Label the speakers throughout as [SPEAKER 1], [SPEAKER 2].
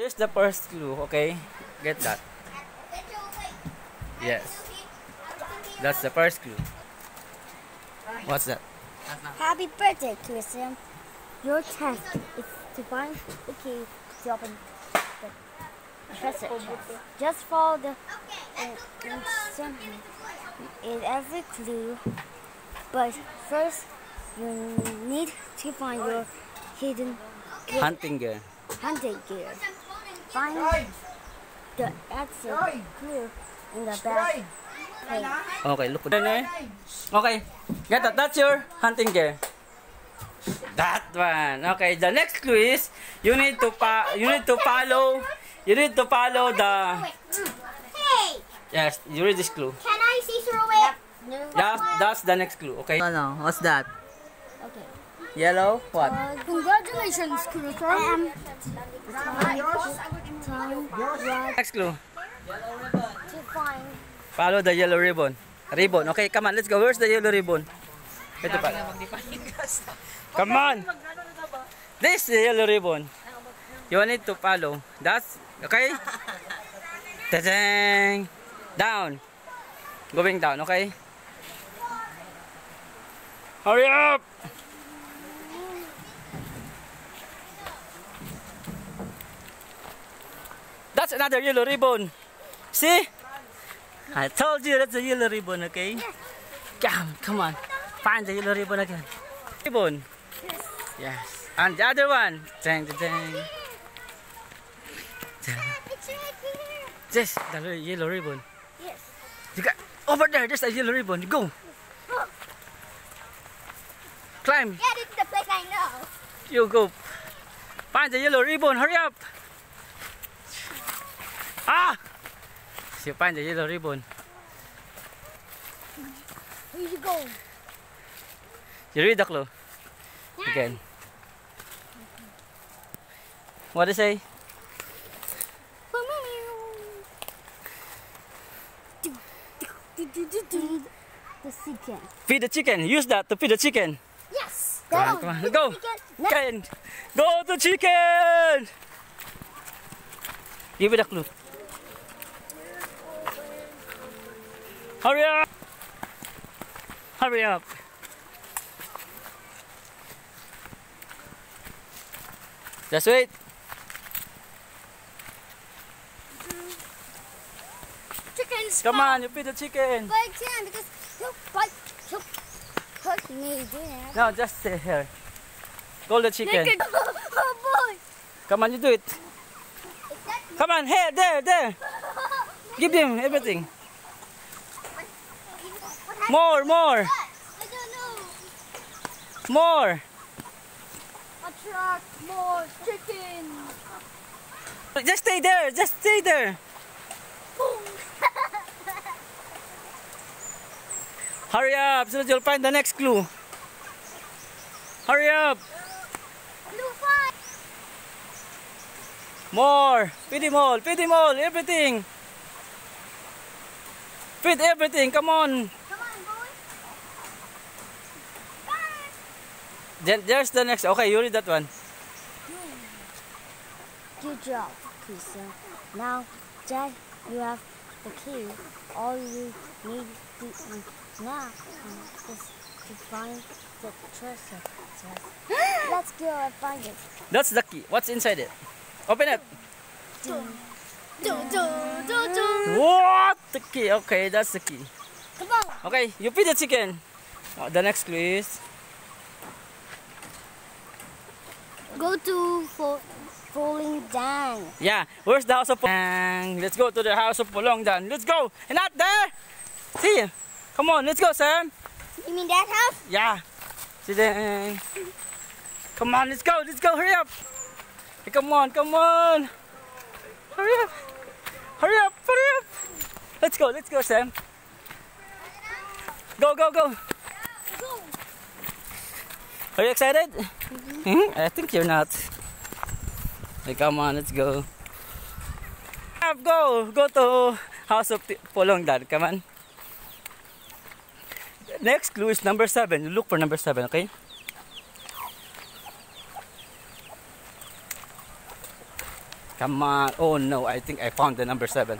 [SPEAKER 1] Here's the first clue, okay? Get that. Yes. That's the first clue. What's that?
[SPEAKER 2] Happy birthday, Christian. Your task is to find the key to open the treasure chest. Just follow the uh, instructions in every clue. But first, you need to find your hidden gear,
[SPEAKER 1] Hunting gear.
[SPEAKER 2] hunting gear. Find the exit clue in the back.
[SPEAKER 1] Okay, look there. Okay, get that. That's your hunting gear. That one. Okay, the next clue is you need to pa you need to follow you need to follow the
[SPEAKER 3] Hey,
[SPEAKER 1] yes, you read this clue.
[SPEAKER 3] can I see through it?
[SPEAKER 1] That's that's the next clue, okay? No, No, what's that?
[SPEAKER 2] Okay.
[SPEAKER 1] Yellow? What?
[SPEAKER 2] Uh, congratulations. Time what
[SPEAKER 1] Next clue.
[SPEAKER 2] to find
[SPEAKER 1] Follow the yellow ribbon. Ribbon. Okay, come on, let's go. Where's the yellow ribbon? Ito pa. Come on. This is the yellow ribbon. You need to follow. That's okay. Ta-dang. Down. Going down, okay? Hurry up! That's another yellow ribbon. See? I told you that's a yellow ribbon, okay? Come, come on. Find the yellow ribbon again. Ribbon. Yes. And the other one. Dang, dang, dang. Yes, the yellow ribbon.
[SPEAKER 3] Yes.
[SPEAKER 1] You got over there. There's a yellow ribbon. Go. Climb.
[SPEAKER 3] Yeah, this is the place I know.
[SPEAKER 1] You go. Find the yellow ribbon. Hurry up. Ah! You find the yellow ribbon.
[SPEAKER 2] Where you go?
[SPEAKER 1] You read the clue again. What it say?
[SPEAKER 2] The secret.
[SPEAKER 1] Feed the chicken. Use that to feed the chicken.
[SPEAKER 3] Yes.
[SPEAKER 1] Come on, come on. Go. Chicken. Go to chicken. Give me the clue. Hurry up. Hurry up. Just wait.
[SPEAKER 2] Chickens.
[SPEAKER 1] Come on, you feed the chicken.
[SPEAKER 2] But I can't because he'll bite. Hurt me. Dad.
[SPEAKER 1] No, just stay here. Go the chicken.
[SPEAKER 2] Naked. Oh boy.
[SPEAKER 1] Come on, you do it. Come on, here, there, there. Give them everything. More, more,
[SPEAKER 2] I don't know.
[SPEAKER 1] more.
[SPEAKER 2] Attract more chicken.
[SPEAKER 1] Just stay there, just stay there. Hurry up, so that you'll find the next clue. Hurry up. More. Feed him all, feed him all, everything. Feed everything, come on.
[SPEAKER 3] Come on, boy.
[SPEAKER 1] Then there's the next. Okay, you read that one.
[SPEAKER 2] Good job, Christian. Now that you have the key, all you need to um, now is to find the treasure chest. Let's go and find it.
[SPEAKER 1] That's the key. What's inside it? Open it.
[SPEAKER 2] Do, do, do, do.
[SPEAKER 1] What? The key. Okay, that's the key.
[SPEAKER 2] Come on.
[SPEAKER 1] Okay, you feed the chicken. Oh, the next clue is
[SPEAKER 2] Go to for falling down.
[SPEAKER 1] yeah. Where's the house of Pulong? Let's go to the house of Pulong then. Let's go. And not there. See. you. Come on, let's go, Sam.
[SPEAKER 3] You mean that house?
[SPEAKER 1] Yeah. See then. Come on, let's go. Let's go. Hurry up. Come on, come on. Hurry up. Hurry up. Hurry up. Let's go. Let's go, Sam. Go, go, go. Are you excited? Hmm? I think you're not. Hey, come on, let's go. Go, go to House of Ti- Polong Dad. Come on. Next clue is number seven. You look for number seven, okay? Come on. Oh no, I think I found the number seven.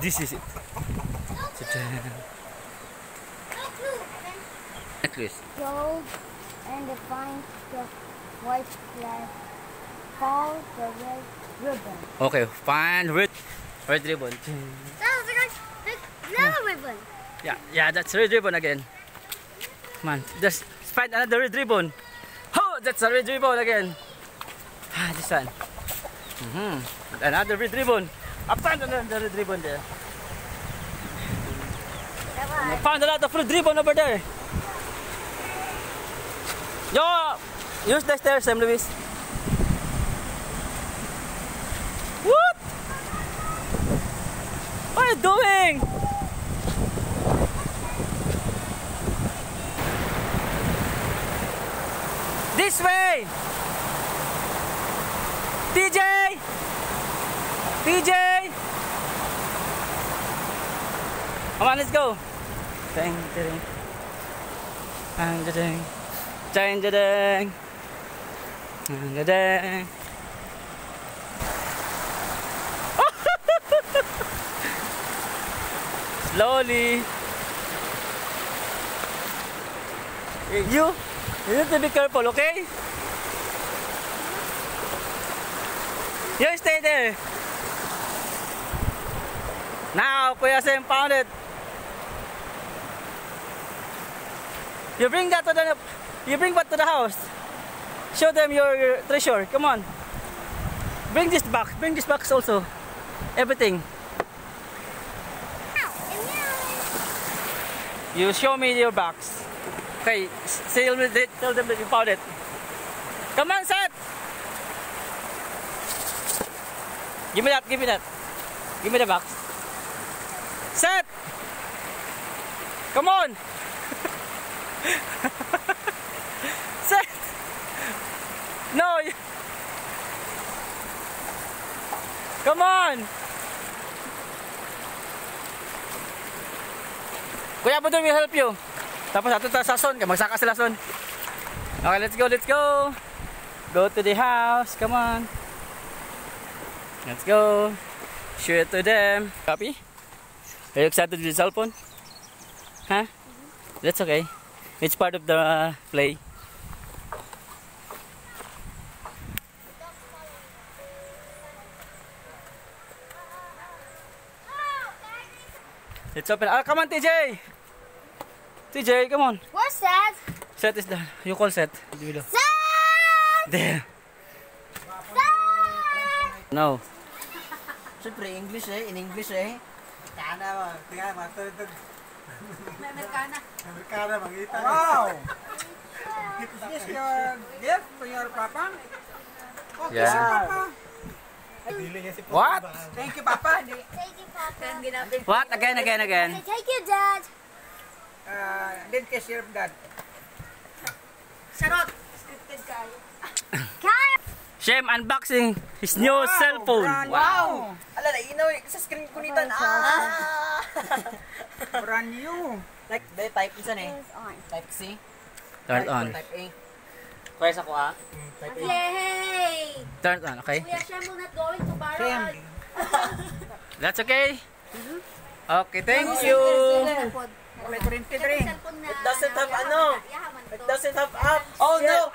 [SPEAKER 1] This is it. Ta-da. Necklace.
[SPEAKER 2] Go and find the white flag. Follow the red ribbon.
[SPEAKER 1] Okay, find red, red ribbon.
[SPEAKER 3] That was like another ribbon.
[SPEAKER 1] Yeah, yeah, that's red ribbon again. Come on, just find another red ribbon. Oh, that's a red ribbon again. Ah, this one. Mm-hmm. Another red ribbon. I found another red ribbon there. I found a lot of red ribbon over there. Yo, use the stairs, Sam Lewis. What? What are you doing? This way! DJ! DJ! Come on, let's go! Dang, dang, dang, dang, dang, dang, dang, dang. Slowly. You, you need to be careful, okay? You stay there. Now, Kuya Sam found it. You bring that to the, you bring that to the house. Show them your, treasure. Come on. Bring this box. Bring this box also. Everything. You show me your box. Okay, tell tell them that you found it. Come on, Seth! Give me that, give me that. Give me the box. Seth! Come on! Come on! Kuya Budol will help you. Tapos ato sa son, magsaka sila son. Okay, let's go, let's go. Go to the house. Come on. Let's go. Show it to them. Copy? Are you excited with the cell phone? Huh? That's okay. It's part of the play. It's open. Ah, come on, TJ! TJ, come on.
[SPEAKER 3] What's that?
[SPEAKER 1] Set is there. You call set. Below. There.
[SPEAKER 3] That!
[SPEAKER 1] No.
[SPEAKER 4] Siyempre, English eh. In English eh. Kana? Tingnan mo. Ito, ito. Amerikana. Amerikana, mangita. Wow! Is this your gift for your papa? Okay,
[SPEAKER 1] Yeah.
[SPEAKER 4] sir, papa.
[SPEAKER 1] What?
[SPEAKER 4] Thank you, papa.
[SPEAKER 3] Take it, Papa.
[SPEAKER 1] What? Again, again, again.
[SPEAKER 3] Okay, take it, Dad.
[SPEAKER 4] Uh, din kay Sir Dad.
[SPEAKER 3] Kaya!
[SPEAKER 1] Shem unboxing his new cell phone.
[SPEAKER 4] Brand
[SPEAKER 1] Wow.
[SPEAKER 4] new. Ala, inaw sa screen ko nito. Ah! Brand new. Like, type isa eh. Type C.
[SPEAKER 1] Turn it on.
[SPEAKER 4] Type A.
[SPEAKER 1] Kaya sa ko ah.
[SPEAKER 4] A.
[SPEAKER 5] Yay!
[SPEAKER 1] Turn on, okay?
[SPEAKER 5] We are Shem will not going to borrow.
[SPEAKER 4] Shem.
[SPEAKER 1] That's okay? Okay, thank you.
[SPEAKER 4] May 23.
[SPEAKER 5] Cellphone na.
[SPEAKER 4] It doesn't have ano. It doesn't have app. Oh no!